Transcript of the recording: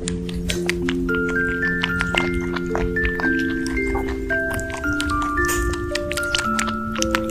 フフフフ。